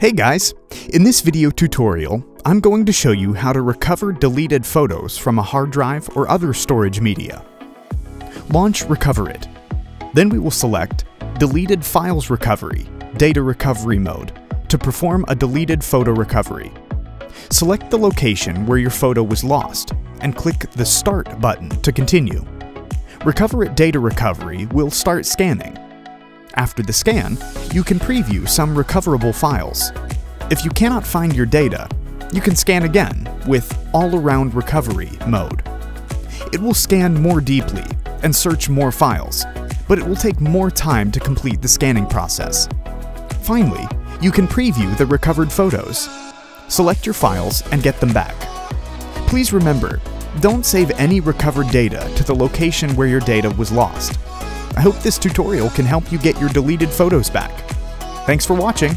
Hey guys! In this video tutorial, I'm going to show you how to recover deleted photos from a hard drive or other storage media. Launch Recoverit. Then we will select Deleted Files Recovery, Data Recovery Mode, to perform a deleted photo recovery. Select the location where your photo was lost, and click the Start button to continue. Recoverit Data Recovery will start scanning. After the scan, you can preview some recoverable files. If you cannot find your data, you can scan again with All-Around Recovery mode. It will scan more deeply and search more files, but it will take more time to complete the scanning process. Finally, you can preview the recovered photos. Select your files and get them back. Please remember, don't save any recovered data to the location where your data was lost. I hope this tutorial can help you get your deleted photos back. Thanks for watching!